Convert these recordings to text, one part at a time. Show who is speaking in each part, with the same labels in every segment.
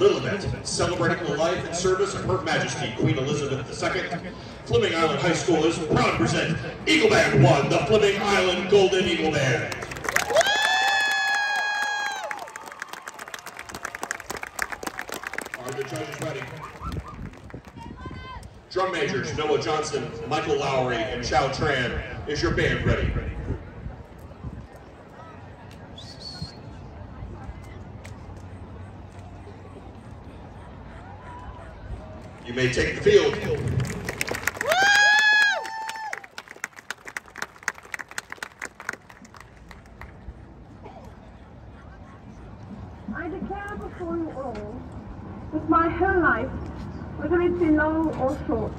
Speaker 1: Lilibet, celebrating the life and service of Her Majesty Queen Elizabeth II, Fleming Island High School is proud to present Eagle Band 1, the Fleming Island Golden Eagle Band. Are the judges ready? Drum majors Noah Johnson, Michael Lowry, and Chow Tran, is your band ready? You may take the field.
Speaker 2: I declare before you all that my whole life, whether it be long or short,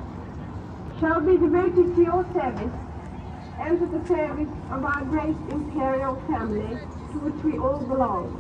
Speaker 2: shall be devoted to your service and to the service of our great imperial family to which we all belong.